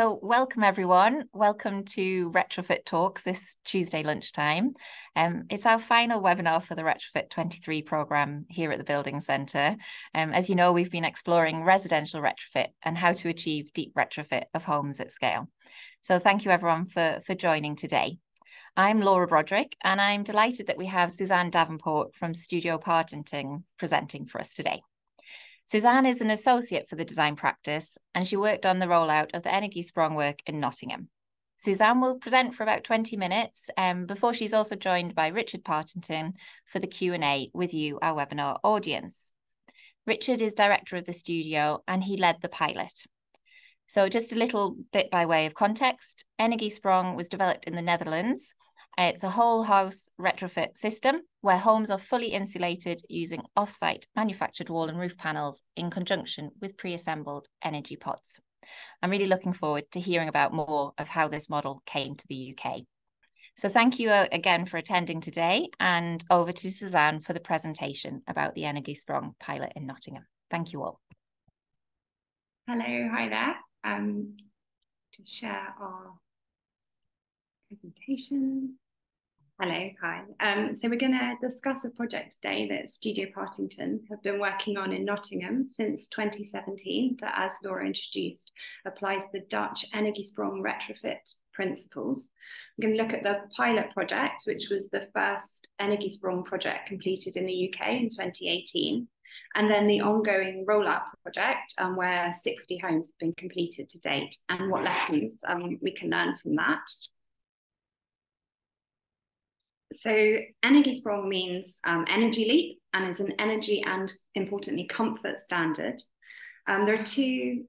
So, welcome everyone. Welcome to Retrofit Talks this Tuesday lunchtime. Um, it's our final webinar for the Retrofit 23 programme here at the Building Centre. Um, as you know, we've been exploring residential retrofit and how to achieve deep retrofit of homes at scale. So, thank you everyone for, for joining today. I'm Laura Broderick, and I'm delighted that we have Suzanne Davenport from Studio Partington presenting for us today. Suzanne is an associate for the design practice and she worked on the rollout of the Energiesprong work in Nottingham. Suzanne will present for about 20 minutes um, before she's also joined by Richard Partington for the Q&A with you, our webinar audience. Richard is director of the studio and he led the pilot. So just a little bit by way of context, Energiesprong was developed in the Netherlands it's a whole house retrofit system where homes are fully insulated using off-site manufactured wall and roof panels in conjunction with pre-assembled energy pods. I'm really looking forward to hearing about more of how this model came to the UK. So thank you uh, again for attending today and over to Suzanne for the presentation about the Energy Energiesprong pilot in Nottingham. Thank you all. Hello, hi there. Um, to share our presentation. Hello, hi. Um, so we're going to discuss a project today that Studio Partington have been working on in Nottingham since 2017 that, as Laura introduced, applies the Dutch Energiesprong retrofit principles. We're going to look at the pilot project, which was the first Energiesprong project completed in the UK in 2018, and then the ongoing rollout project, um, where 60 homes have been completed to date, and what lessons um, we can learn from that. So Energiesprong means um, energy leap and is an energy and importantly comfort standard. Um, there are two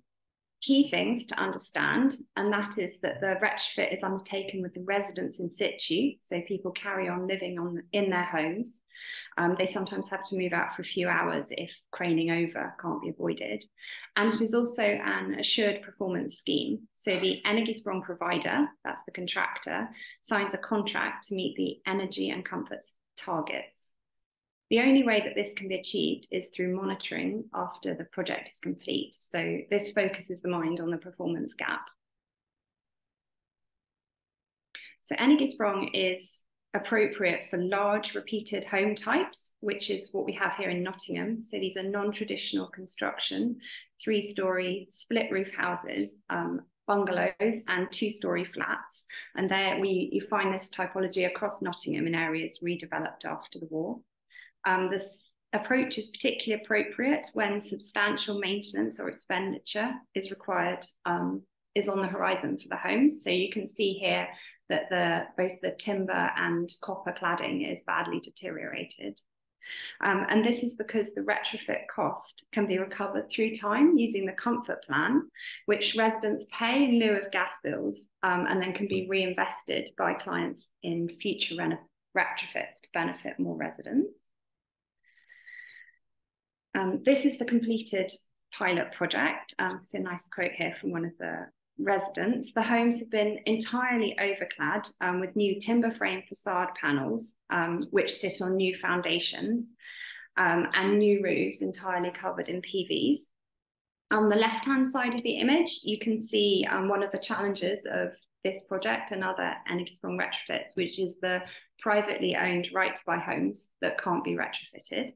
key things to understand, and that is that the retrofit is undertaken with the residents in situ, so people carry on living on in their homes. Um, they sometimes have to move out for a few hours if craning over can't be avoided. And it is also an assured performance scheme. So the energy Energiesprong provider, that's the contractor, signs a contract to meet the energy and comfort targets. The only way that this can be achieved is through monitoring after the project is complete. So this focuses the mind on the performance gap. So Energiesprong is appropriate for large repeated home types, which is what we have here in Nottingham. So these are non-traditional construction, three-story split roof houses, um, bungalows and two-story flats. And there we you find this typology across Nottingham in areas redeveloped after the war. Um, this approach is particularly appropriate when substantial maintenance or expenditure is required, um, is on the horizon for the homes. So you can see here that the both the timber and copper cladding is badly deteriorated. Um, and this is because the retrofit cost can be recovered through time using the comfort plan, which residents pay in lieu of gas bills um, and then can be reinvested by clients in future retrofits to benefit more residents. Um, this is the completed pilot project. Um, it's a nice quote here from one of the residents. The homes have been entirely overclad um, with new timber frame facade panels, um, which sit on new foundations, um, and new roofs entirely covered in PVs. On the left-hand side of the image, you can see um, one of the challenges of this project and other energy Energiesprong retrofits, which is the privately owned right to buy homes that can't be retrofitted.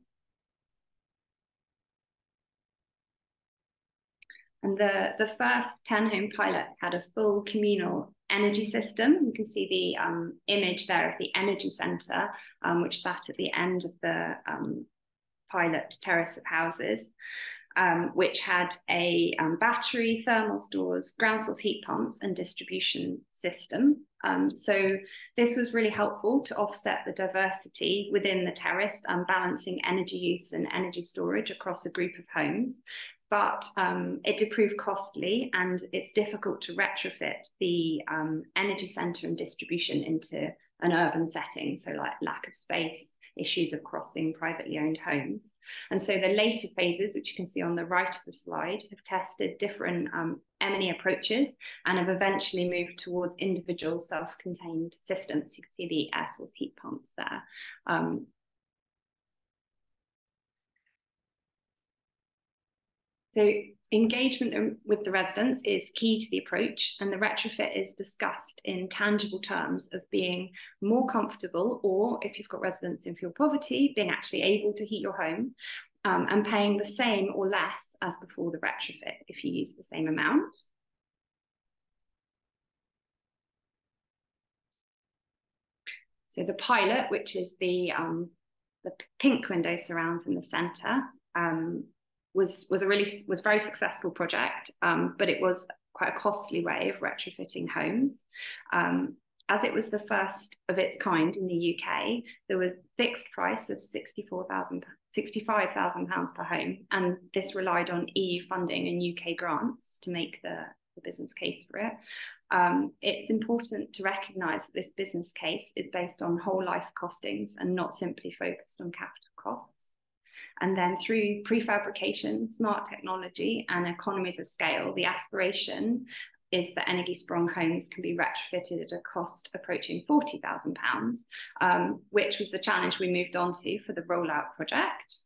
And the, the first 10 home pilot had a full communal energy system. You can see the um, image there of the energy centre, um, which sat at the end of the um, pilot terrace of houses, um, which had a um, battery, thermal stores, ground source heat pumps, and distribution system. Um, so this was really helpful to offset the diversity within the terrace, and balancing energy use and energy storage across a group of homes but um, it did prove costly and it's difficult to retrofit the um, energy center and distribution into an urban setting. So, like lack of space, issues of crossing privately owned homes. And so, the later phases, which you can see on the right of the slide, have tested different um, M&E approaches and have eventually moved towards individual self contained systems. You can see the air source heat pumps there. Um, So engagement with the residents is key to the approach, and the retrofit is discussed in tangible terms of being more comfortable, or if you've got residents in fuel poverty, being actually able to heat your home um, and paying the same or less as before the retrofit if you use the same amount. So the pilot, which is the um, the pink window surrounds in the centre, um, was was a really was very successful project, um, but it was quite a costly way of retrofitting homes. Um, as it was the first of its kind in the UK, there was a fixed price of 64,000, 65,000 pounds per home, and this relied on EU funding and UK grants to make the, the business case for it. Um, it's important to recognise that this business case is based on whole life costings and not simply focused on capital costs. And then through prefabrication, smart technology, and economies of scale, the aspiration is that Energiesprong homes can be retrofitted at a cost approaching £40,000, um, which was the challenge we moved on to for the rollout project.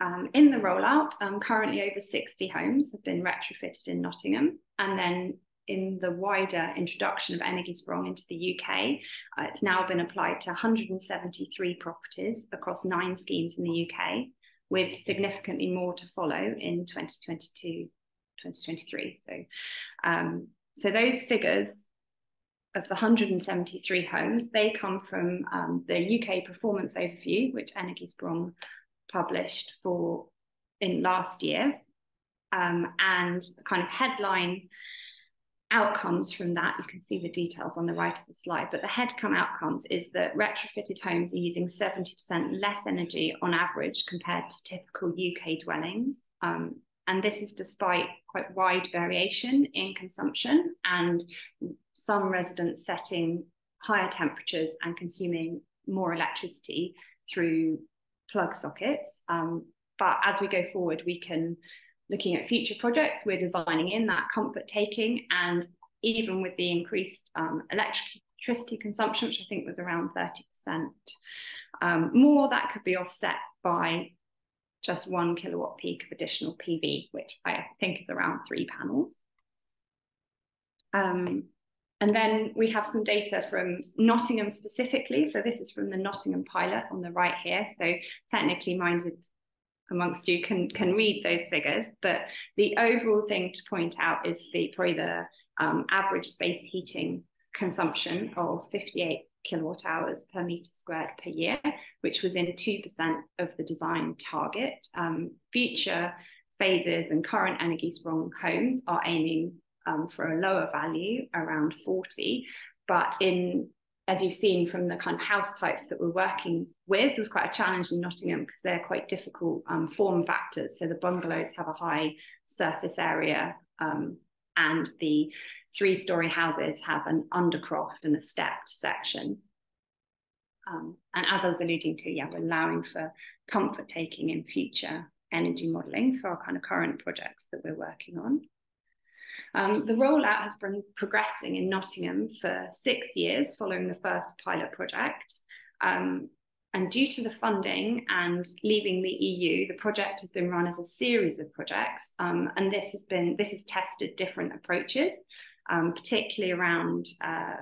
Um, in the rollout, um, currently over 60 homes have been retrofitted in Nottingham. And then in the wider introduction of Energiesprong into the UK, uh, it's now been applied to 173 properties across nine schemes in the UK, with significantly more to follow in 2022 2023. So, um, so those figures of the 173 homes, they come from um, the UK performance overview, which Energiesprong published for in last year. Um, and the kind of headline outcomes from that, you can see the details on the right of the slide, but the headcome outcomes is that retrofitted homes are using 70% less energy on average compared to typical UK dwellings. Um, and this is despite quite wide variation in consumption and some residents setting higher temperatures and consuming more electricity through plug sockets. Um, but as we go forward, we can, looking at future projects, we're designing in that comfort taking and even with the increased um, electricity consumption, which I think was around 30%, um, more that could be offset by just one kilowatt peak of additional PV, which I think is around three panels. Um, and then we have some data from Nottingham specifically. So this is from the Nottingham pilot on the right here. So technically minded amongst you can, can read those figures. But the overall thing to point out is the probably the um, average space heating consumption of 58 kilowatt hours per meter squared per year, which was in 2% of the design target. Um, future phases and current Energiesprong homes are aiming um, for a lower value, around 40. But in as you've seen from the kind of house types that we're working with, it was quite a challenge in Nottingham because they're quite difficult um, form factors. So the bungalows have a high surface area um, and the three story houses have an undercroft and a stepped section. Um, and as I was alluding to, yeah, we're allowing for comfort taking in future energy modelling for our kind of current projects that we're working on. Um, the rollout has been progressing in Nottingham for six years following the first pilot project. Um, and due to the funding and leaving the EU, the project has been run as a series of projects. Um, and this has been this has tested different approaches, um, particularly around uh,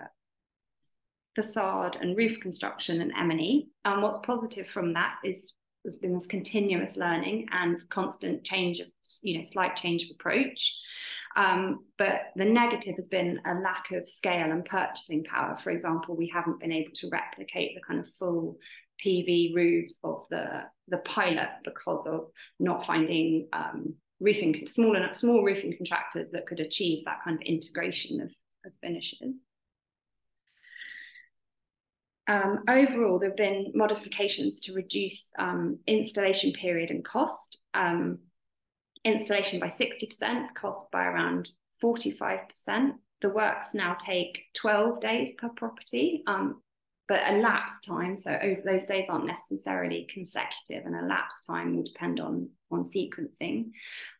facade and roof construction and M&E. And what's positive from that is there's been this continuous learning and constant change of, you know, slight change of approach. Um, but the negative has been a lack of scale and purchasing power. For example, we haven't been able to replicate the kind of full PV roofs of the, the pilot because of not finding um, roofing small enough small roofing contractors that could achieve that kind of integration of, of finishes. Um, overall, there have been modifications to reduce um, installation period and cost. Um, installation by 60%, cost by around 45%. The works now take 12 days per property, um, but elapsed time, so over those days aren't necessarily consecutive, and elapsed time will depend on, on sequencing.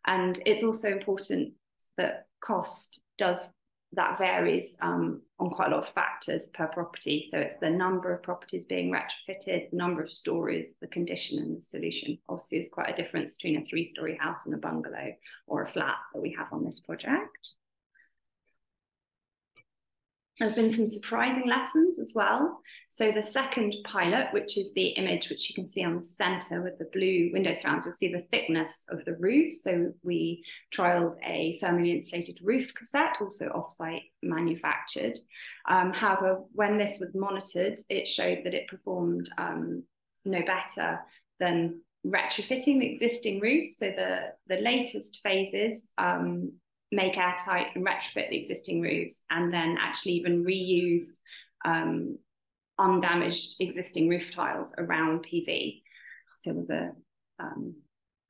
And it's also important that cost does that varies um, on quite a lot of factors per property. So it's the number of properties being retrofitted, the number of stories, the condition, and the solution. Obviously, there's quite a difference between a three story house and a bungalow or a flat that we have on this project. There have been some surprising lessons as well. So the second pilot, which is the image which you can see on the center with the blue window surrounds, you'll see the thickness of the roof. So we trialed a thermally insulated roof cassette, also offsite manufactured. Um, however, when this was monitored, it showed that it performed um, no better than retrofitting the existing roofs. So the, the latest phases um, make airtight and retrofit the existing roofs, and then actually even reuse um, undamaged existing roof tiles around PV. So there's a um,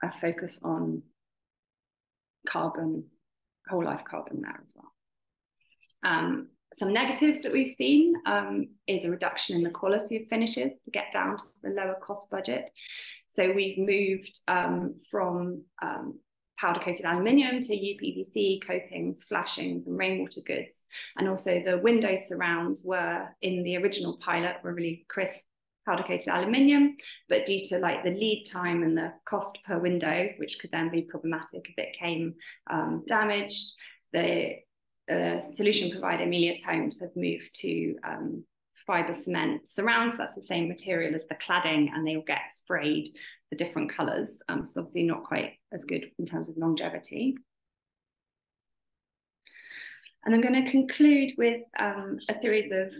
a focus on carbon, whole life carbon there as well. Um, some negatives that we've seen um, is a reduction in the quality of finishes to get down to the lower cost budget. So we've moved um, from um, powder coated aluminium to UPVC copings, flashings, and rainwater goods. And also the window surrounds were in the original pilot were really crisp powder coated aluminium, but due to like the lead time and the cost per window, which could then be problematic if it came um, damaged, the uh, solution provider Melius Homes have moved to um, fiber cement surrounds. That's the same material as the cladding, and they will get sprayed the different colors. Um, so obviously not quite as good in terms of longevity. And I'm going to conclude with um, a series of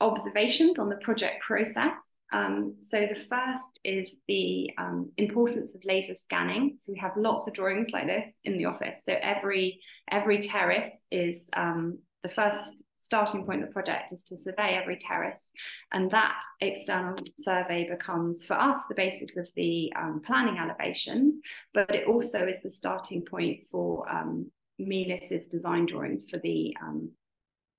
observations on the project process. Um, so the first is the um, importance of laser scanning. So we have lots of drawings like this in the office. So every every terrace is um, the first starting point of the project is to survey every terrace. And that external survey becomes, for us, the basis of the um, planning elevations, but it also is the starting point for um, Melius's design drawings for the um,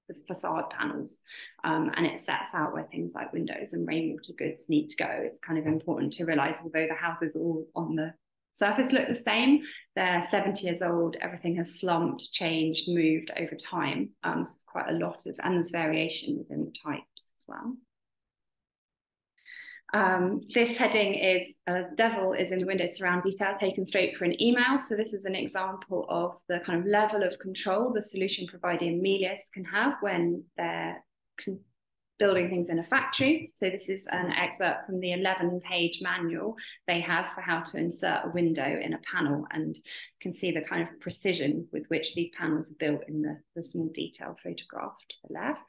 the facade panels um, and it sets out where things like windows and rainwater goods need to go. It's kind of important to realize although the house is all on the surface look the same. They're 70 years old, everything has slumped, changed, moved over time. Um, so it's quite a lot of, and there's variation within the types as well. Um, this heading is uh, devil is in the window surround detail taken straight for an email. So this is an example of the kind of level of control the solution provider Melius can have when they're building things in a factory. So this is an excerpt from the 11 page manual they have for how to insert a window in a panel and can see the kind of precision with which these panels are built in the, the small detail photograph to the left.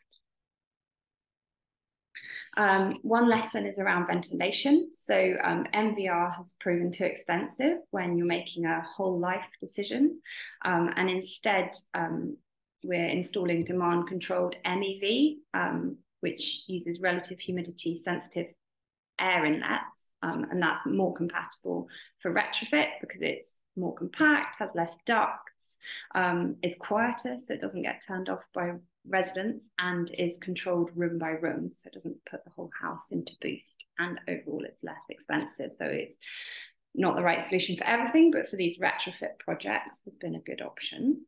Um, one lesson is around ventilation. So um, MVR has proven too expensive when you're making a whole life decision. Um, and instead, um, we're installing demand controlled MEV, um, which uses relative humidity sensitive air inlets. Um, and that's more compatible for retrofit because it's more compact, has less ducts, um, is quieter, so it doesn't get turned off by residents, and is controlled room by room, so it doesn't put the whole house into boost. And overall, it's less expensive. So it's not the right solution for everything, but for these retrofit projects, has been a good option.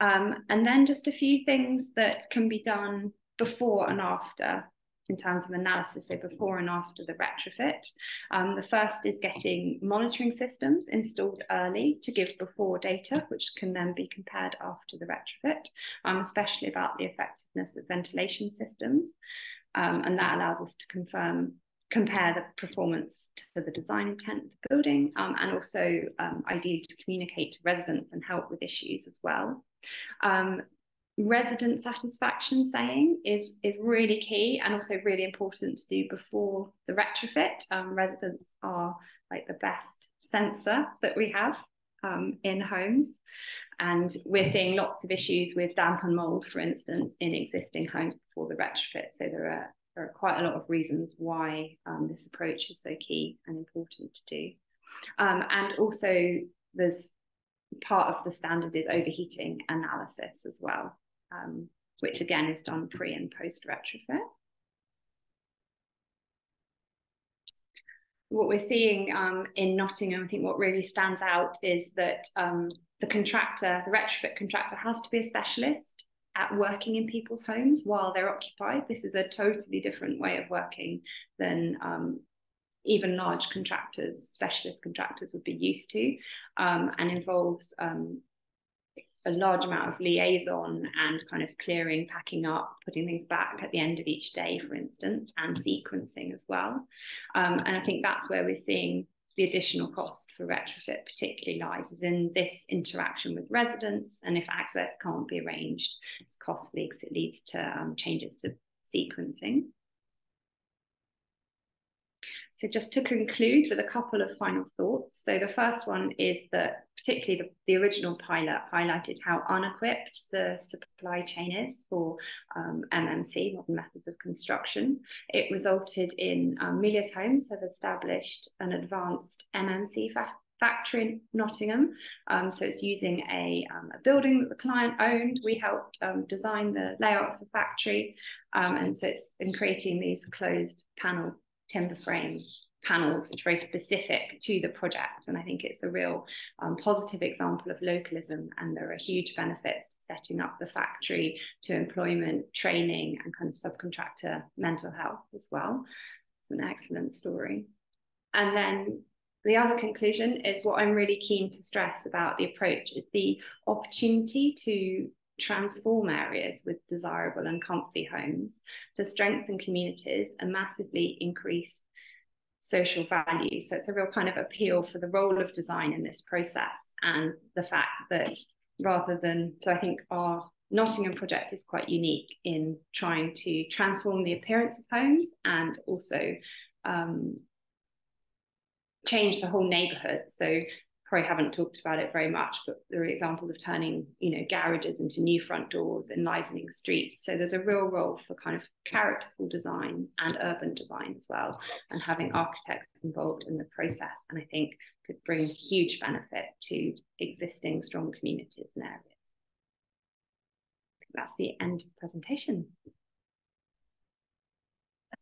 Um, and then just a few things that can be done before and after in terms of analysis, so before and after the retrofit. Um, the first is getting monitoring systems installed early to give before data, which can then be compared after the retrofit, um, especially about the effectiveness of ventilation systems. Um, and that allows us to confirm compare the performance to the design intent of the building um, and also um, ideally to communicate to residents and help with issues as well. Um, resident satisfaction saying is is really key and also really important to do before the retrofit. Um, residents are like the best sensor that we have um, in homes. And we're seeing lots of issues with damp and mold, for instance, in existing homes before the retrofit. So there are there are quite a lot of reasons why um, this approach is so key and important to do. Um, and also there's part of the standard is overheating analysis as well um, which again is done pre and post retrofit. What we're seeing um, in Nottingham, I think what really stands out is that um, the contractor, the retrofit contractor, has to be a specialist at working in people's homes while they're occupied. This is a totally different way of working than um, even large contractors, specialist contractors would be used to, um, and involves um, a large amount of liaison and kind of clearing, packing up, putting things back at the end of each day, for instance, and sequencing as well. Um, and I think that's where we're seeing the additional cost for retrofit particularly lies is in this interaction with residents. And if access can't be arranged, it's costly because it leads to um, changes to sequencing. So just to conclude with a couple of final thoughts. So the first one is that particularly the, the original pilot highlighted how unequipped the supply chain is for um, MMC, modern methods of construction. It resulted in um, Homes have established an advanced MMC fa factory in Nottingham. Um, so it's using a, um, a, building that the client owned. We helped um, design the layout of the factory. Um, and so it's in creating these closed panel timber frame panels, which are very specific to the project. And I think it's a real um, positive example of localism. And there are huge benefits to setting up the factory, to employment, training, and kind of subcontractor mental health as well. It's an excellent story. And then the other conclusion is what I'm really keen to stress about the approach is the opportunity to transform areas with desirable and comfy homes to strengthen communities and massively increase social value. So it's a real kind of appeal for the role of design in this process and the fact that rather than, so I think our Nottingham project is quite unique in trying to transform the appearance of homes and also um, change the whole neighborhood. So probably haven't talked about it very much, but there are examples of turning, you know, garages into new front doors, enlivening streets. So there's a real role for kind of characterful design and urban design as well, and having architects involved in the process. And I think could bring huge benefit to existing strong communities and areas. That's the end of the presentation.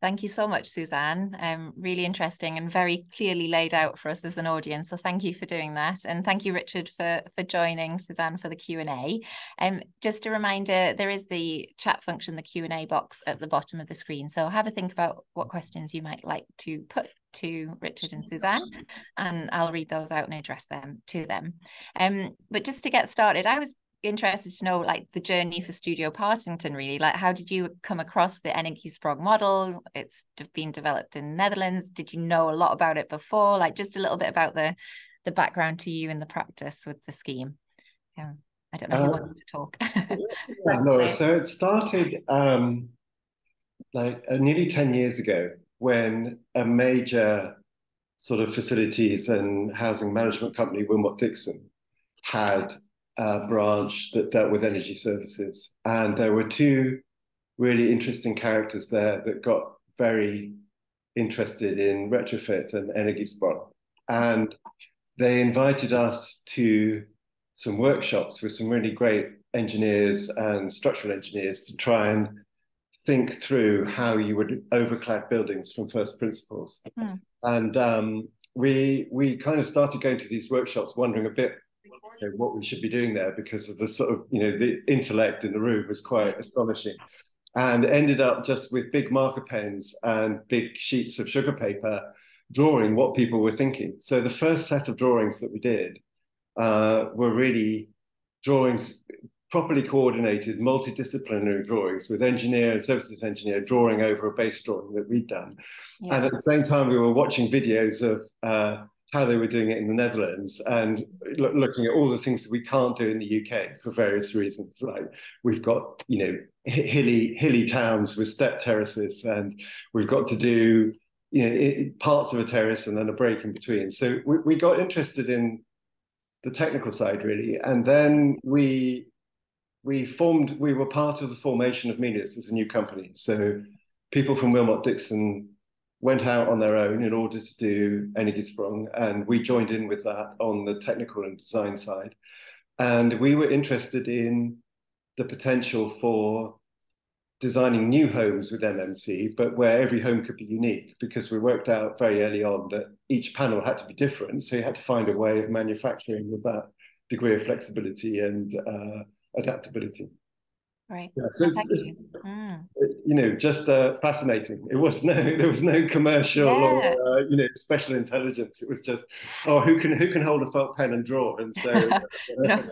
Thank you so much, Suzanne. Um, really interesting and very clearly laid out for us as an audience. So thank you for doing that, and thank you, Richard, for for joining Suzanne for the Q and A. Um, just a reminder, there is the chat function, the Q and A box at the bottom of the screen. So have a think about what questions you might like to put to Richard and Suzanne, and I'll read those out and address them to them. Um, but just to get started, I was interested to know like the journey for Studio Partington really. Like how did you come across the Energiesprong model? It's been developed in Netherlands. Did you know a lot about it before? Like just a little bit about the the background to you in the practice with the scheme. Yeah. I don't know who uh, wants to talk. no so it started um like uh, nearly 10 years ago when a major sort of facilities and housing management company Willmott Dixon had uh, branch that dealt with energy services. And there were two really interesting characters there that got very interested in retrofit and Energiesprong. And they invited us to some workshops with some really great engineers and structural engineers to try and think through how you would overclad buildings from first principles. Mm. And um, we we kind of started going to these workshops wondering a bit you know, what we should be doing there because of the sort of you know the intellect in the room was quite astonishing. And ended up just with big marker pens and big sheets of sugar paper drawing what people were thinking. So the first set of drawings that we did uh, were really drawings properly coordinated multidisciplinary drawings with engineer and services engineer drawing over a base drawing that we'd done. Yeah. and at the same time we were watching videos of uh, how they were doing it in the Netherlands and lo- looking at all the things that we can't do in the UK for various reasons. Like we've got, you know, hilly hilly towns with step terraces, and we've got to do, you know, it, parts of a terrace and then a break in between. So we, we got interested in the technical side really, and then we we formed. We were part of the formation of Melius as a new company. So people from Willmott Dixon went out on their own in order to do Energiesprong, and we joined in with that on the technical and design side. And we were interested in the potential for designing new homes with MMC, but where every home could be unique, because we worked out very early on that each panel had to be different. So you had to find a way of manufacturing with that degree of flexibility and uh, adaptability. Right. Yeah, so it's, it's, mm. you know, just uh, fascinating. It was no, there was no commercial yeah. or uh, you know special intelligence. It was just, oh, who can who can hold a felt pen and draw? And so, no.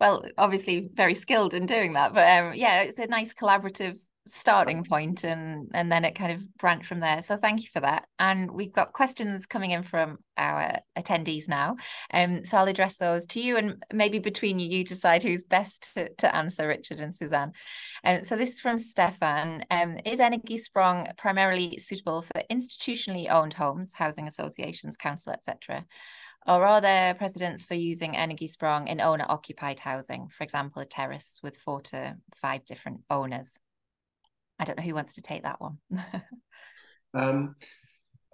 well, obviously very skilled in doing that, but um, yeah, it's a nice collaborative starting point and and then it kind of branched from there. So thank you for that. And we've got questions coming in from our attendees now. Um so i'll address those to you and maybe between you you decide who's best to, to answer richard and suzanne. Um, so this is from stefan. Um is Energiesprong primarily suitable for institutionally owned homes housing associations council etc or are there precedents for using Energiesprong in owner occupied housing for example a terrace with four to five different owners I don't know who wants to take that one. um,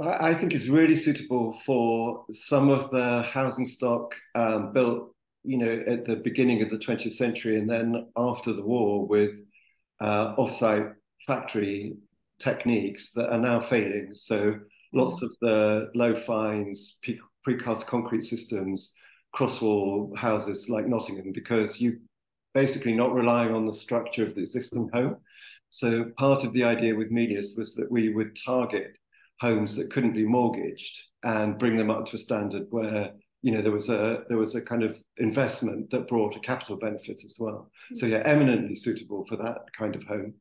I think it's really suitable for some of the housing stock um, built, you know, at the beginning of the 20th century and then after the war with uh, offsite factory techniques that are now failing. So lots mm. of the no fines, precast concrete systems, crosswall houses like Nottingham, because you are basically not relying on the structure of the existing home. So part of the idea with Melius was that we would target homes that couldn't be mortgaged and bring them up to a standard where you know there was a there was a kind of investment that brought a capital benefit as well. So yeah, eminently suitable for that kind of home.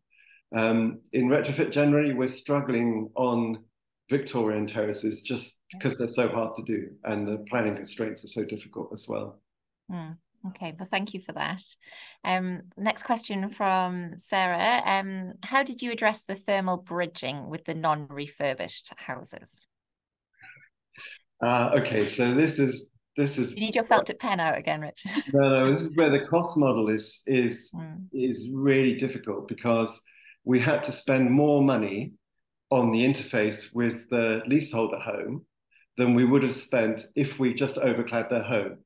Um, in retrofit generally, we're struggling on Victorian terraces just because they're so hard to do and the planning constraints are so difficult as well. Mm. Okay, well, thank you for that. Um, next question from Sarah. Um, how did you address the thermal bridging with the non-refurbished houses? Uh, okay, so this is this is. You need your felt tip pen out again, Rich. no, no, this is where the cost model is is mm. is really difficult because we had to spend more money on the interface with the leaseholder home than we would have spent if we just overclad their home.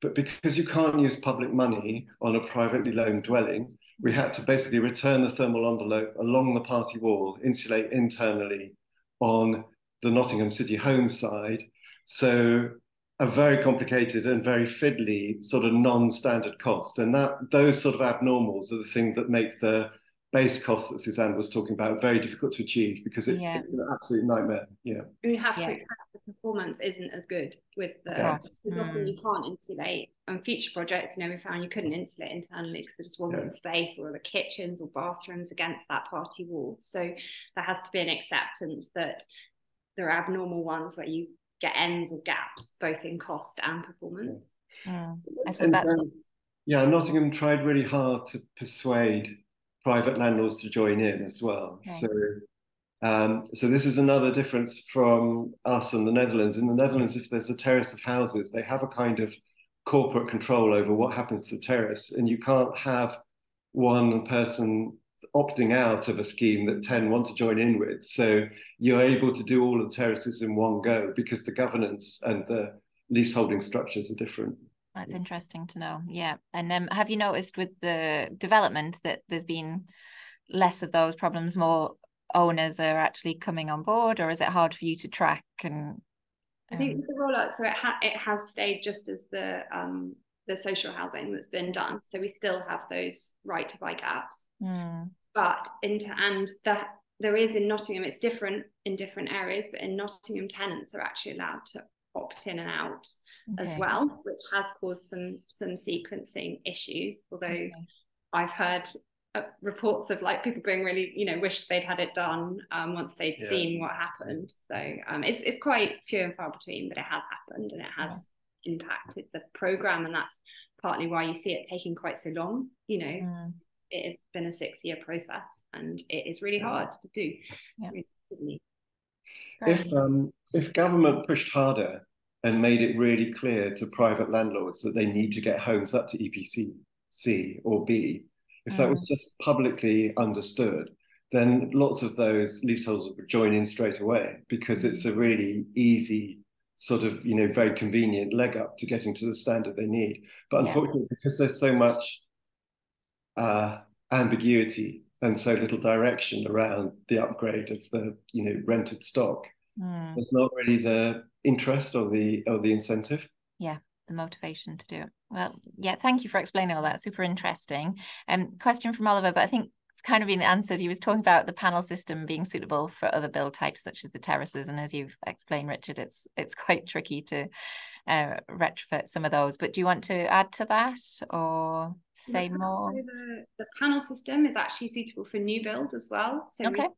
But because you can't use public money on a privately loaned dwelling, we had to basically return the thermal envelope along the party wall, insulate internally on the Nottingham City home side. So a very complicated and very fiddly sort of non-standard cost. And that those sort of abnormals are the thing that make the base cost that Suzanne was talking about very difficult to achieve because it, yeah. it's an absolute nightmare. Yeah. You have yeah. to accept the performance isn't as good with the yes. because often you mm. can't insulate on future projects, you know, we found you couldn't insulate internally because there just wasn't yeah. the space or the kitchens or bathrooms against that party wall. So there has to be an acceptance that there are abnormal ones where you get ends or gaps both in cost and performance. Mm. I suppose that's um, yeah, Nottingham tried really hard to persuade private landlords to join in as well. Okay. So, um, so this is another difference from us and the Netherlands. In the Netherlands, if there's a terrace of houses, they have a kind of corporate control over what happens to the terrace, and you can't have one person opting out of a scheme that 10 want to join in with. So you're able to do all the terraces in one go because the governance and the leaseholding structures are different. That's interesting to know. Yeah. And um, have you noticed with the development that there's been less of those problems, more owners are actually coming on board, or is it hard for you to track? And um... I think um, the rollout, so it, ha- it has stayed just as the um, the social housing that's been done. So we still have those right to buy gaps. Mm. But into and that there is in Nottingham, it's different in different areas, but in Nottingham, tenants are actually allowed to opt in and out okay. as well, which has caused some some sequencing issues. Although okay. I've heard uh, reports of like people being really, you know, wished they'd had it done um, once they'd yeah. seen what happened. So um, it's it's quite few and far between, but it has happened and it has yeah. impacted the program, and that's partly why you see it taking quite so long. You know. Mm. It has been a six-year process, and it is really hard to do. Yeah. Really if um, if government pushed harder and made it really clear to private landlords that they need to get homes up to EPC C or B, if that was mm. just publicly understood, then lots of those leaseholders would join in straight away because it's a really easy sort of you know very convenient leg up to getting to the standard they need. But unfortunately, yeah. because there's so much uh, ambiguity and so little direction around the upgrade of the you know rented stock, mm. there's not really the interest or the or the incentive. Yeah, the motivation to do it. Well, yeah, thank you for explaining all that. Super interesting. Um, question from Oliver, but I think it's kind of been answered. He was talking about the panel system being suitable for other build types, such as the terraces. And as you've explained, Richard, it's it's quite tricky to uh, retrofit some of those. But do you want to add to that or say the, more? So the, the panel system is actually suitable for new build as well. So okay.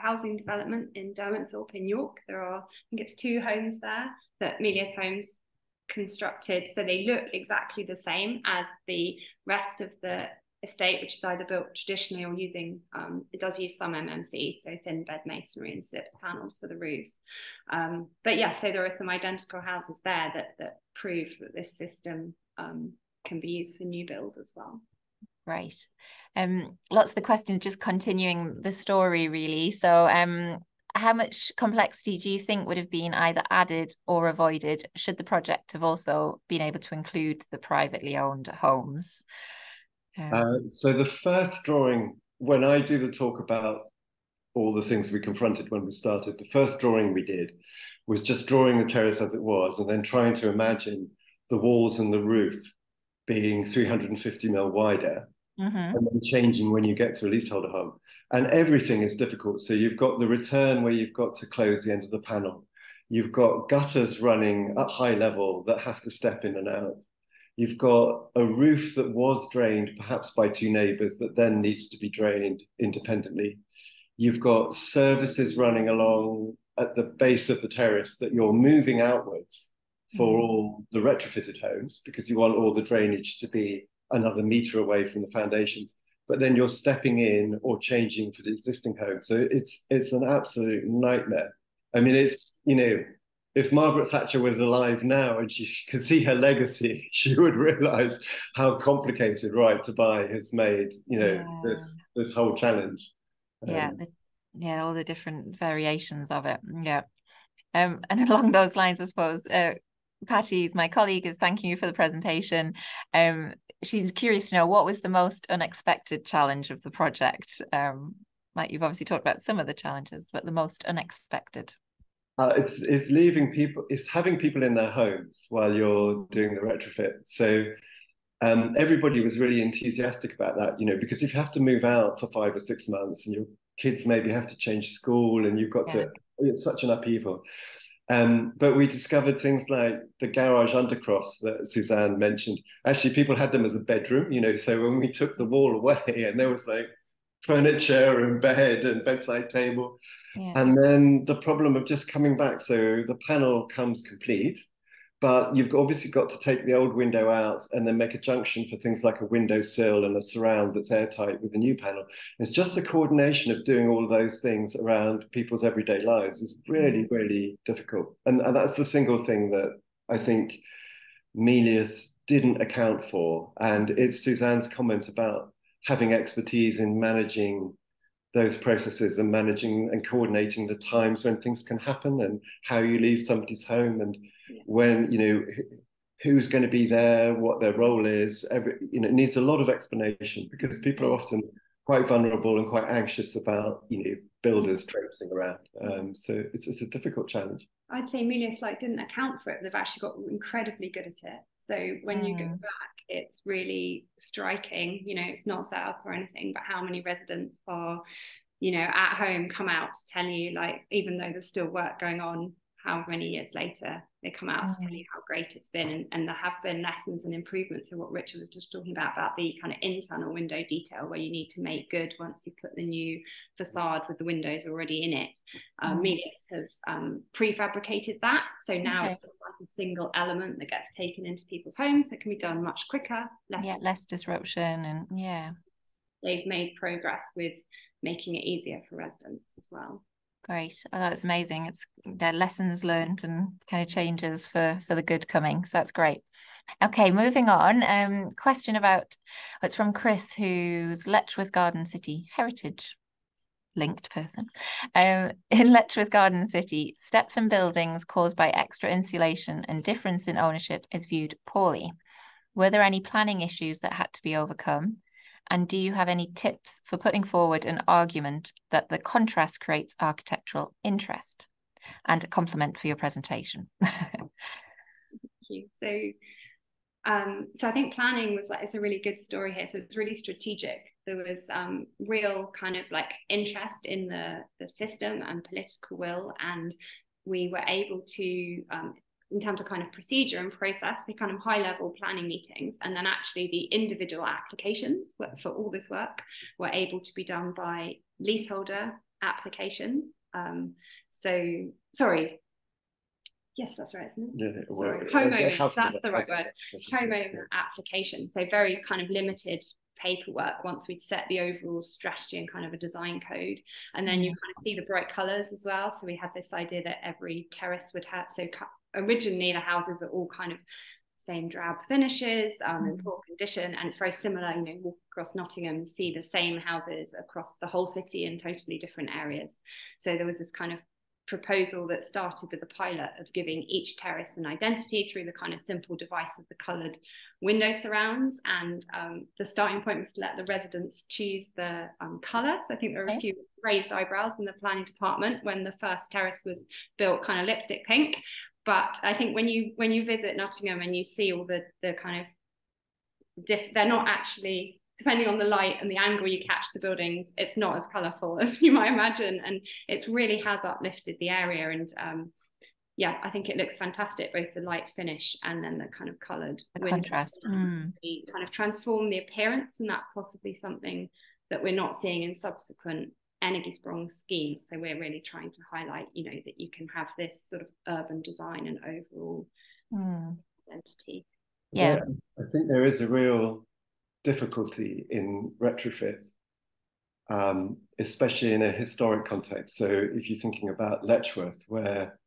Housing development in Derwenthorpe in York. There are, I think it's two homes there that Melius Homes constructed. So they look exactly the same as the rest of the estate, which is either built traditionally or using, um, it does use some MMC, so thin bed masonry and SIPS panels for the roofs. Um, but yeah, so there are some identical houses there that, that prove that this system um, can be used for new build as well. Right. Um, lots of the questions just continuing the story really. So um, how much complexity do you think would have been either added or avoided should the project have also been able to include the privately owned homes? Uh, so the first drawing, when I do the talk about all the things we confronted when we started, the first drawing we did was just drawing the terrace as it was and then trying to imagine the walls and the roof being 350 mil wider mm-hmm. and then changing when you get to a leaseholder home. And everything is difficult. So you've got the return where you've got to close the end of the panel. You've got gutters running at high level that have to step in and out. You've got a roof that was drained perhaps by two neighbors that then needs to be drained independently. You've got services running along at the base of the terrace that you're moving outwards for mm. all the retrofitted homes because you want all the drainage to be another meter away from the foundations but then you're stepping in or changing for the existing home so it's it's an absolute nightmare i mean it's you know if Margaret Thatcher was alive now and she could see her legacy, she would realize how complicated right to buy has made, you know, yeah. this this whole challenge. Yeah, um, the, yeah, all the different variations of it. Yeah. Um, and along those lines, I suppose, uh, Patty, my colleague, is thanking you for the presentation. Um, she's curious to know what was the most unexpected challenge of the project. Um, like you've obviously talked about some of the challenges, but the most unexpected uh, it's it's leaving people it's having people in their homes while you're doing the retrofit so um, everybody was really enthusiastic about that you know because if you have to move out for five or six months and your kids maybe have to change school and you've got yeah. to it's such an upheaval um, but we discovered things like the garage undercrofts that Suzanne mentioned. Actually, people had them as a bedroom, you know. So when we took the wall away, and there was like furniture and bed and bedside table, yeah. And then the problem of just coming back. So the panel comes complete, but you've obviously got to take the old window out and then make a junction for things like a window sill and a surround that's airtight with a new panel. It's just the coordination of doing all of those things around people's everyday lives is really, mm-hmm. really difficult. And, and that's the single thing that I think Melius didn't account for. And it's Suzanne's comment about having expertise in managing those processes and managing and coordinating the times when things can happen and how you leave somebody's home and yeah. when you know who's going to be there what their role is every you know it needs a lot of explanation because people are often quite vulnerable and quite anxious about you know builders traipsing around um, so it's, it's a difficult challenge i'd say Melius like didn't account for it they've actually got incredibly good at it so when mm. you go mm. back it's really striking. You know, it's not set up or anything, but how many residents are, you know, at home come out to tell you, like, even though there's still work going on, how many years later they come out mm. to tell mm. you how great it's been and, and there have been lessons and improvements of what richard was just talking about about the kind of internal window detail where you need to make good once you put the new facade with the windows already in it um, mm. Have um, prefabricated that so now okay. it's just like a single element that gets taken into people's homes it can be done much quicker less yeah less disruption and yeah they've made progress with making it easier for residents as well Great. Oh, that's amazing. It's the lessons learned and kind of changes for for the good coming. So that's great. Okay, moving on. Um, question about it's from Chris, who's Letchworth Garden City Heritage linked person. Um, in Letchworth Garden City, steps and buildings caused by extra insulation and difference in ownership is viewed poorly. Were there any planning issues that had to be overcome? And do you have any tips for putting forward an argument that the contrast creates architectural interest? And a compliment for your presentation. Thank you. So um, so I think planning was like it's a really good story here. So it's really strategic. There was um, real kind of like interest in the the system and political will, and we were able to um, in terms of kind of procedure and process, we kind of high level planning meetings, and then actually the individual applications for all this work were able to be done by leaseholder applications. Um, so sorry, yes, that's right, isn't it? Yeah, well, sorry, homeowner, that's the right word. Homeowner application. So very kind of limited paperwork once we'd set the overall strategy and kind of a design code and then you mm. kind of see the bright colors as well so we had this idea that every terrace would have so originally the houses are all kind of same drab finishes um, in mm. poor condition and it's very similar you know walk across nottingham see the same houses across the whole city in totally different areas so there was this kind of proposal that started with a pilot of giving each terrace an identity through the kind of simple device of the coloured window surrounds. And um, the starting point was to let the residents choose the um, colour. So I think there were a few raised eyebrows in the planning department when the first terrace was built, kind of lipstick pink but I think when you when you visit Nottingham and you see all the the kind of diff, they're not actually depending on the light and the angle you catch the buildings, it's not as colourful as you might imagine, and it's really has uplifted the area. And um, yeah, I think it looks fantastic, both the light finish and then the kind of coloured the contrast. Mm. Kind of transform the appearance, and that's possibly something that we're not seeing in subsequent Energiesprong scheme. So we're really trying to highlight, you know, that you can have this sort of urban design and overall mm. identity. Yeah. yeah. I think there is a real difficulty in retrofit, um, especially in a historic context. So if you're thinking about Letchworth, where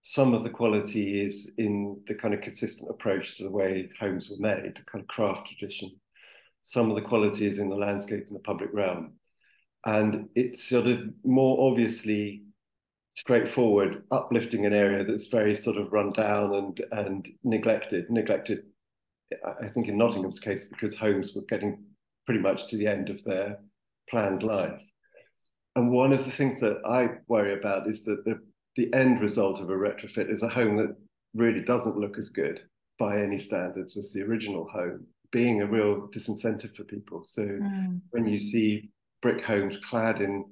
some of the quality is in the kind of consistent approach to the way homes were made, the kind of craft tradition. Some of the quality is in the landscape and the public realm and it's sort of more obviously straightforward, uplifting an area that's very sort of run down and and neglected. Neglected, I think in Nottingham's case, because homes were getting pretty much to the end of their planned life. And one of the things that I worry about is that the the end result of a retrofit is a home that really doesn't look as good by any standards as the original home, being a real disincentive for people. So mm. when you see brick homes clad in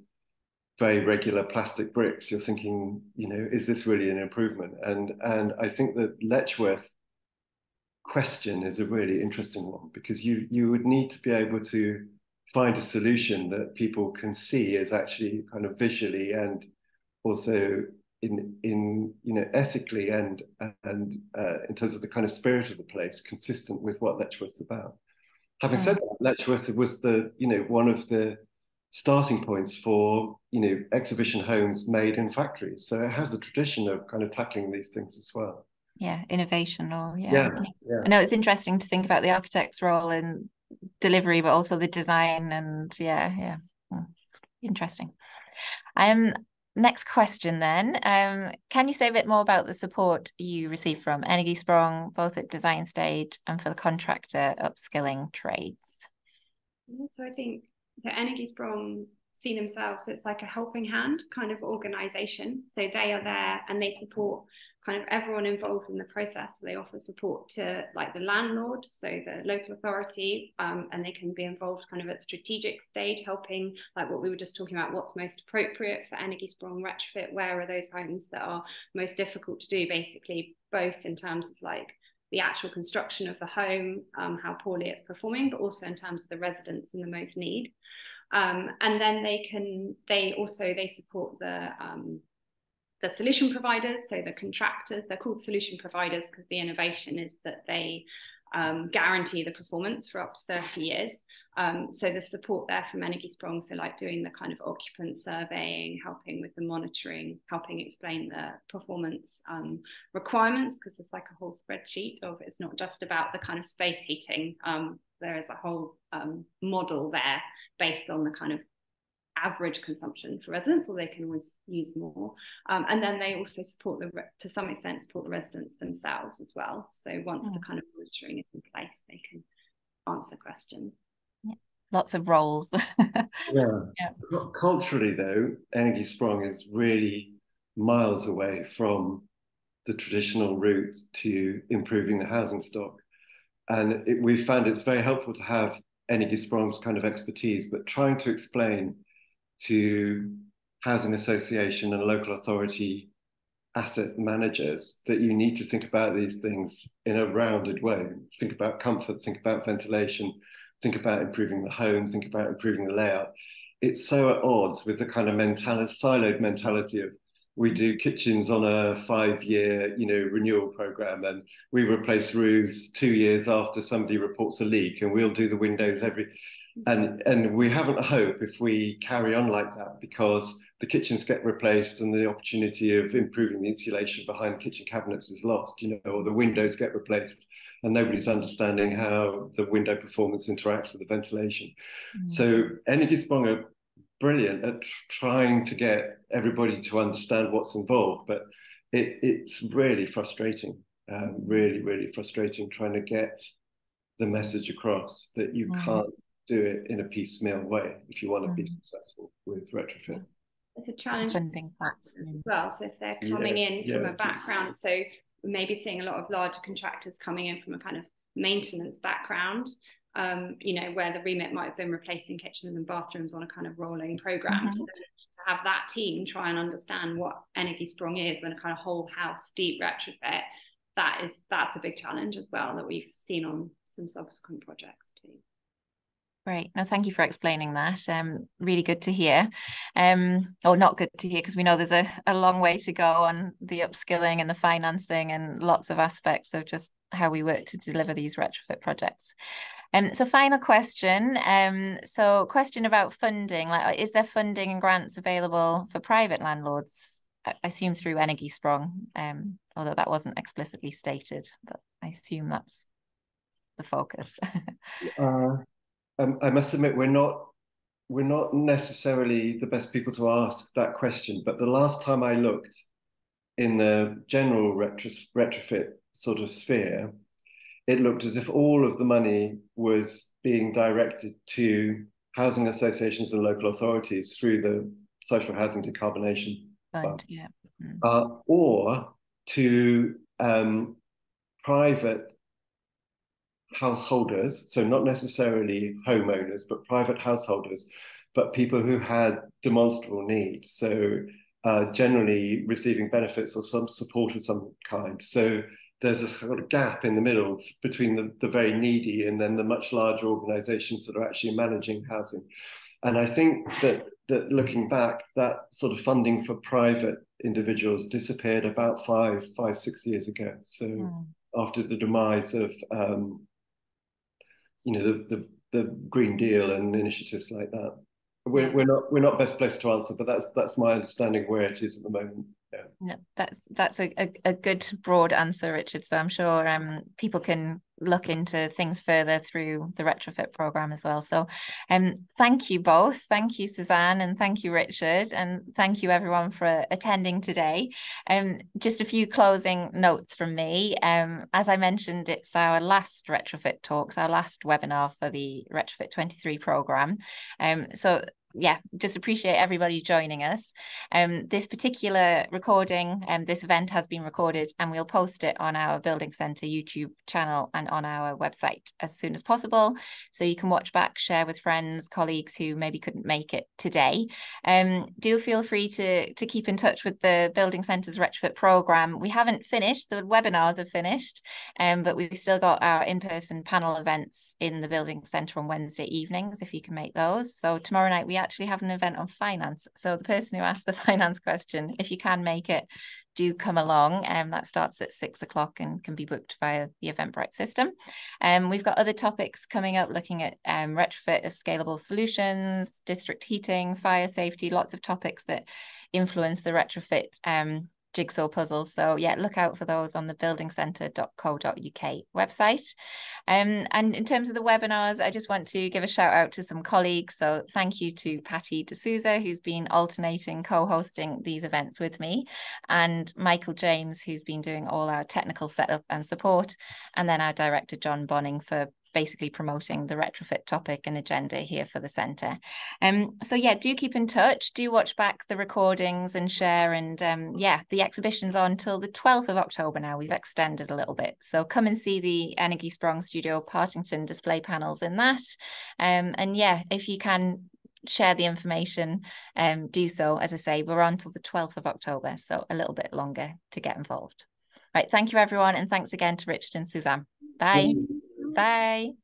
very regular plastic bricks, you're thinking, you know, is this really an improvement? And and I think that Letchworth question is a really interesting one because you you would need to be able to find a solution that people can see is actually kind of visually and also in in you know ethically and and uh, in terms of the kind of spirit of the place consistent with what Letchworth's about. Having said that, Letchworth was the you know one of the starting points for you know exhibition homes made in factories. So it has a tradition of kind of tackling these things as well. Yeah, innovation or yeah. Yeah, yeah. I know it's interesting to think about the architect's role in delivery, but also the design and yeah, yeah. Hmm, interesting. Um next question then. Um, can you say a bit more about the support you received from Energiesprong, both at design stage and for the contractor upskilling trades? So I think so Energiesprong see themselves as like a helping hand kind of organization. So they are there and they support kind of everyone involved in the process. They offer support to like the landlord, so the local authority, um, and they can be involved kind of at strategic stage, helping like what we were just talking about, what's most appropriate for Energiesprong retrofit, where are those homes that are most difficult to do, basically both in terms of like the actual construction of the home, um, how poorly it's performing, but also in terms of the residents in the most need. Um, and then they can, they also, they support the, um, the solution providers, so the contractors, they're called solution providers because the innovation is that they um, guarantee the performance for up to 30 years. Um, so the support there from Energiesprong, so like doing the kind of occupant surveying, helping with the monitoring, helping explain the performance um, requirements, because it's like a whole spreadsheet of it's not just about the kind of space heating. Um, there is a whole um, model there based on the kind of average consumption for residents, or they can always use more. Um, and then they also support the, to some extent, support the residents themselves as well. So once the kind of monitoring is in place, they can answer questions. Yeah. Lots of roles. yeah. yeah. Culturally, though, Energiesprong is really miles away from the traditional route to improving the housing stock. And it, we found it's very helpful to have Energiesprong's kind of expertise, but trying to explain to housing association and local authority asset managers that you need to think about these things in a rounded way. Think about comfort, think about ventilation, think about improving the home, think about improving the layout. It's so at odds with the kind of mentality, siloed mentality of we do kitchens on a five-year, you know, renewal program, and we replace roofs two years after somebody reports a leak, and we'll do the windows every, and and we haven't a hope if we carry on like that because the kitchens get replaced and the opportunity of improving the insulation behind kitchen cabinets is lost, you know, or the windows get replaced and nobody's understanding how the window performance interacts with the ventilation. Mm. So Energiesprong are brilliant at trying to get everybody to understand what's involved, but it, it's really frustrating, um, really, really frustrating trying to get the message across that you mm. can't do it in a piecemeal way if you want to be successful with retrofit. It's a challenge funding factors as well. So if they're coming yes, in from a background, so we're maybe seeing a lot of larger contractors coming in from a kind of maintenance background, um, you know, where the remit might have been replacing kitchens and bathrooms on a kind of rolling program. Mm-hmm. To have that team try and understand what Energiesprong is and a kind of whole house deep retrofit, that is that's a big challenge as well that we've seen on some subsequent projects too. Great. No, thank you for explaining that. Um, really good to hear. Um, or not good to hear because we know there's a, a long way to go on the upskilling and the financing and lots of aspects of just how we work to deliver these retrofit projects. Um, so final question. Um, so question about funding. Like, is there funding and grants available for private landlords? I assume through Energiesprong, um, although that wasn't explicitly stated, but I assume that's the focus. uh, um, I must admit we're not we're not necessarily the best people to ask that question. But the last time I looked in the general retro- retrofit sort of sphere, it looked as if all of the money was being directed to housing associations and local authorities through the social housing decarbonisation fund, fund. Yeah. Mm. Uh, or to um, private householders, so not necessarily homeowners, but private householders, but people who had demonstrable needs. So uh, generally receiving benefits or some support of some kind. So there's a sort of gap in the middle between the, the very needy and then the much larger organizations that are actually managing housing. And I think that that looking back, that sort of funding for private individuals disappeared about five, five, six years ago. So mm. after the demise of um, you know the, the, the Green Deal and initiatives like that. We're, we're not we're not best placed to answer, but that's that's my understanding where it is at the moment. Yeah, no, that's that's a, a, a good broad answer, Richard. So I'm sure um people can look into things further through the retrofit program as well. So um thank you both. Thank you, Suzanne, and thank you, Richard, and thank you everyone for attending today. Um just a few closing notes from me. Um as I mentioned, it's our last retrofit talks, our last webinar for the retrofit 23 program. Um so yeah, just appreciate everybody joining us. Um, this particular recording, um, this event has been recorded and we'll post it on our Building Centre YouTube channel and on our website as soon as possible. So you can watch back, share with friends, colleagues who maybe couldn't make it today. Um, do feel free to, to keep in touch with the Building Centre's retrofit programme. We haven't finished, the webinars are finished, um, but we've still got our in-person panel events in the Building Centre on Wednesday evenings, if you can make those. So tomorrow night we actually have an event on finance. So the person who asked the finance question, if you can make it, do come along. Um, that starts at six o'clock and can be booked via the Eventbrite system. Um, we've got other topics coming up looking at um, retrofit of scalable solutions, district heating, fire safety, lots of topics that influence the retrofit um, jigsaw puzzles. So yeah, look out for those on the buildingcentre.co.uk website. Um, and in terms of the webinars, I just want to give a shout out to some colleagues. So thank you to Patty D'Souza, who's been alternating co-hosting these events with me, and Michael James, who's been doing all our technical setup and support, and then our director, John Bonning, for basically promoting the retrofit topic and agenda here for the centre. Um, so yeah, do keep in touch. Do watch back the recordings and share. And um, yeah, the exhibition's on till the 12th of October now. We've extended a little bit. So come and see the Energiesprong Studio Partington display panels in that. Um, and yeah, if you can share the information, um, do so. As I say, we're on till the 12th of October, so a little bit longer to get involved. Right, thank you everyone, and thanks again to Richard and Suzanne. Bye. Bye.